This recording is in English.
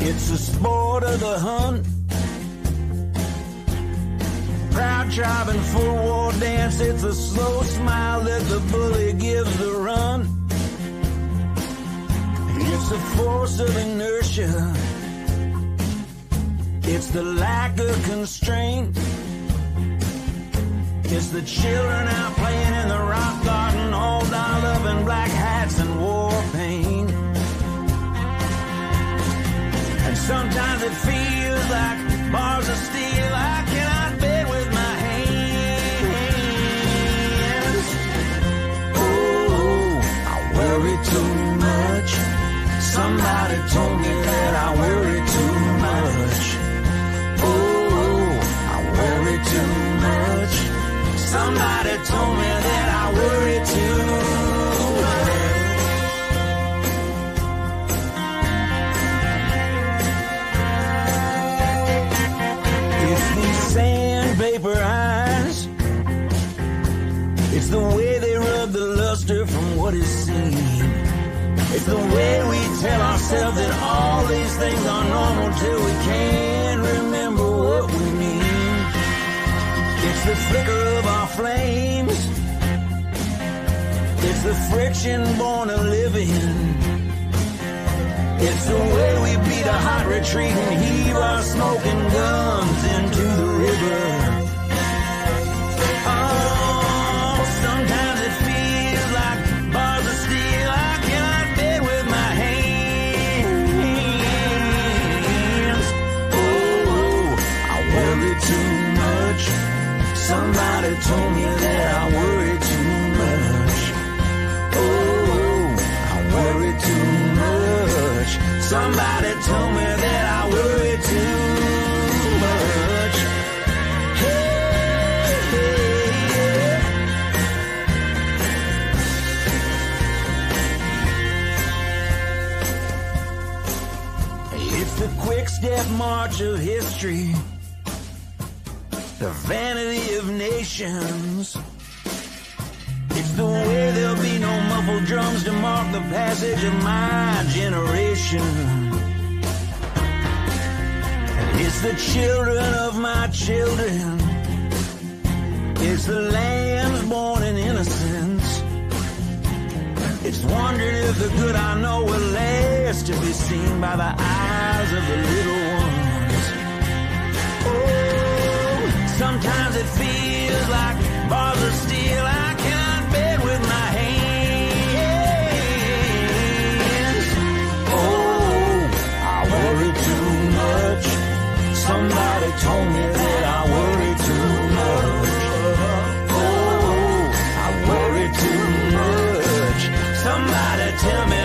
It's the sport of the hunt. Proud and full war dance. It's a slow smile that the bully gives the run. It's the force of inertia. It's the lack of constraint. It's the children out playing in the sometimes it feels like bars of steel I cannot bend with my hands. Oh, I worry too much. Somebody told sandpaper eyes. It's the way they rub the luster from what is seen. It's the way we tell ourselves that all these things are normal till we can't remember what we mean. It's the flicker of our flames. It's the friction born of living. It's the way we beat a hot retreat and heave our smoking guns worry too much. Somebody told me that I worry too much. Oh, I worry too much. Somebody told me that I worry too much. Hey, hey, It's the quick step march of history, the vanity of nations. It's the way there'll be no muffled drums to mark the passage of my generation. It's the children of my children. It's the lambs born in innocence. It's wondering if the good I know will last to be seen by the eyes of the little ones. told me that I worry too much. Oh, I worry too much. Somebody tell me.